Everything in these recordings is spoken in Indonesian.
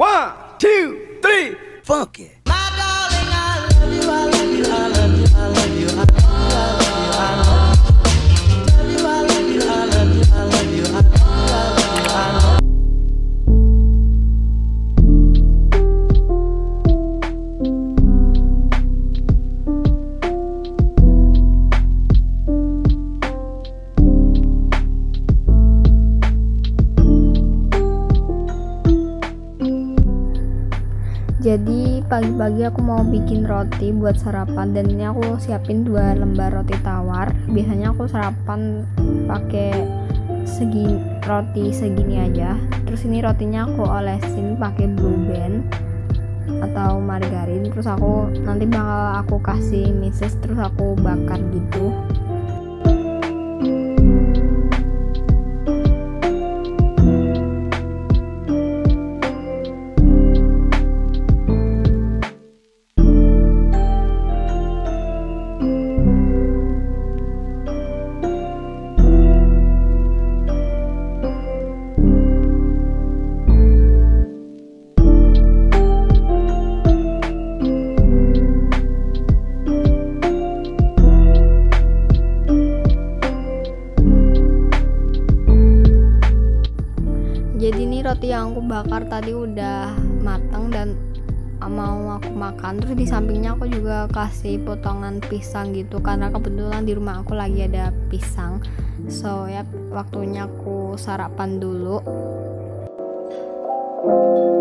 One, two, three, funky. Jadi pagi-pagi aku mau bikin roti buat sarapan dan ini aku siapin dua lembar roti tawar. Biasanya aku sarapan pakai segi roti segini aja. Terus ini rotinya aku olesin pakai blue band atau margarin. Terus aku nanti bakal aku kasih mises terus aku bakar gitu. Yang aku bakar tadi udah matang dan mau aku makan. Terus di sampingnya aku juga kasih potongan pisang gitu karena kebetulan di rumah aku lagi ada pisang. So ya waktunya aku sarapan dulu. terus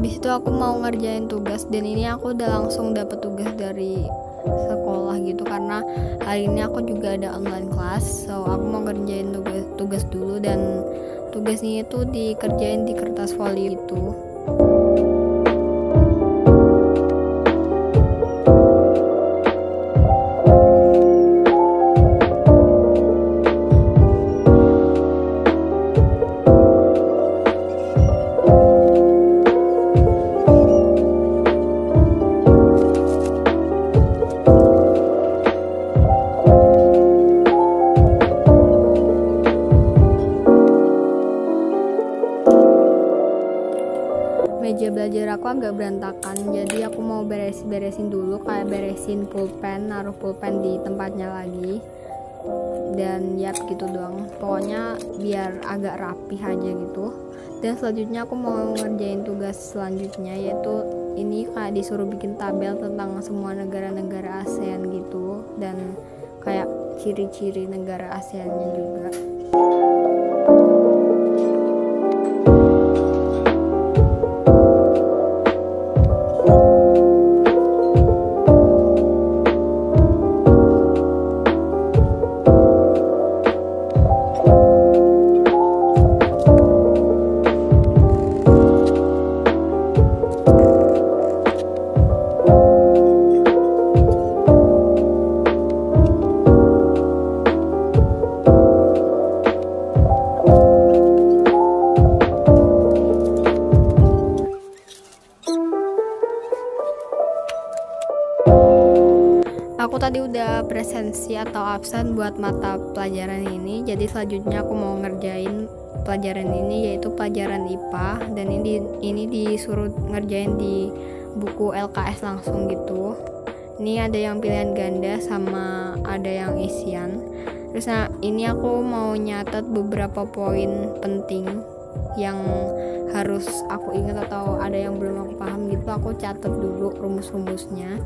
habis itu aku mau ngerjain tugas dan ini aku udah langsung dapet tugas dari sekolah gitu karena hari ini aku juga ada online class so aku mau ngerjain tugas tugas dulu dan tugasnya itu dikerjain di kertas folio itu aku agak berantakan. Jadi aku mau beres-beresin dulu kayak beresin pulpen naruh pulpen di tempatnya lagi. Dan ya gitu doang. Pokoknya biar agak rapi aja gitu. Dan selanjutnya aku mau ngerjain tugas selanjutnya yaitu ini kayak disuruh bikin tabel tentang semua negara-negara ASEAN gitu. Dan kayak ciri-ciri negara ASEANnya juga presensi atau absen buat mata pelajaran ini. Jadi selanjutnya aku mau ngerjain pelajaran ini yaitu pelajaran IPA dan ini ini disuruh ngerjain di buku LKS langsung gitu. Ini ada yang pilihan ganda sama ada yang isian. Terus nah, ini aku mau nyatet beberapa poin penting yang harus aku ingat atau ada yang belum aku paham gitu aku catat dulu rumus-rumusnya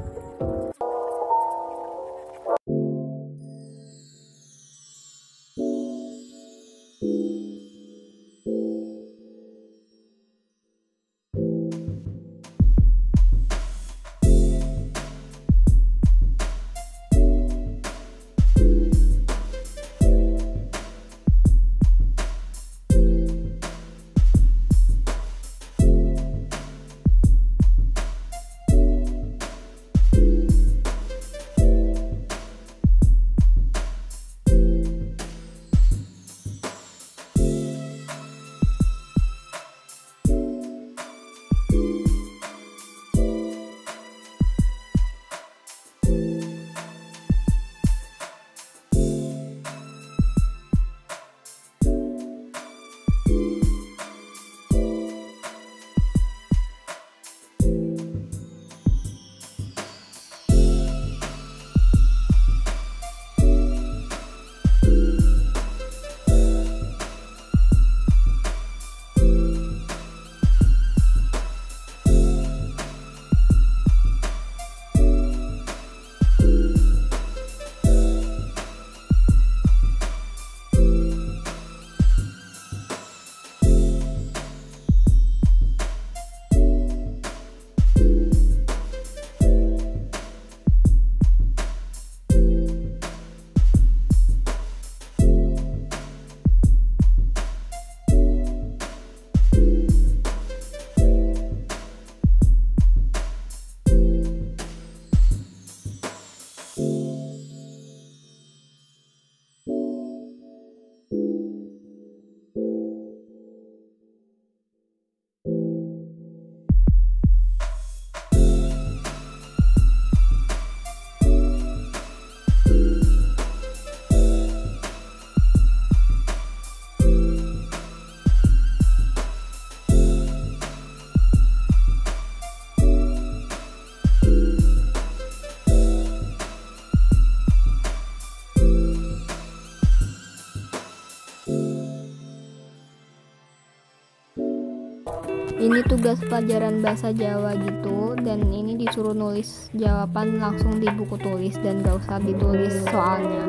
ini tugas pelajaran bahasa Jawa gitu dan ini disuruh nulis jawaban langsung di buku tulis dan gak usah ditulis soalnya.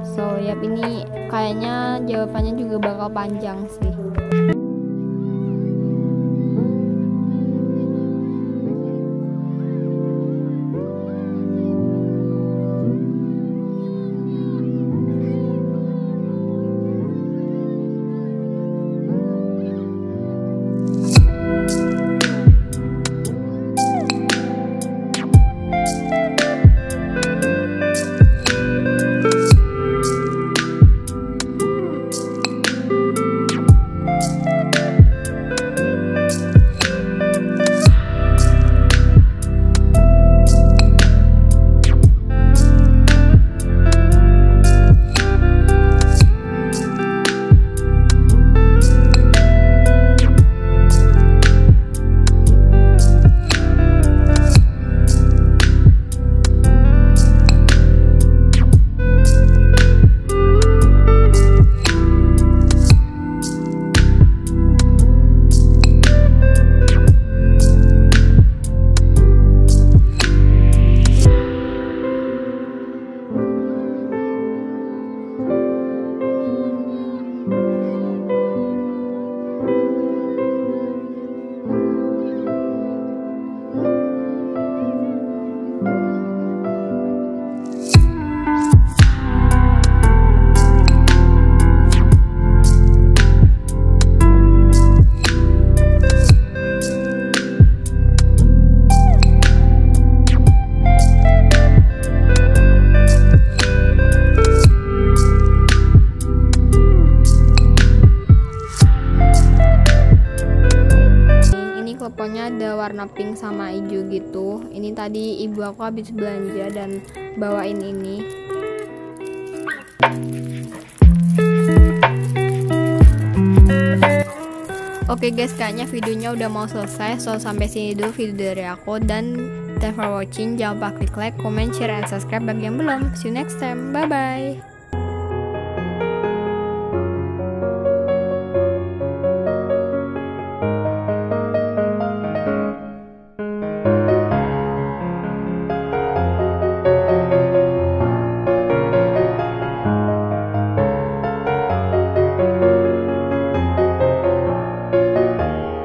So yap ini kayaknya jawabannya juga bakal panjang sih warna pink sama hijau gitu ini tadi ibu aku habis belanja dan bawain ini Oke okay guys, kayaknya videonya udah mau selesai. So sampai sini dulu video dari aku dan thanks for watching. Jangan lupa klik like, comment, share, and subscribe bagi yang belum. See you next time. Bye bye.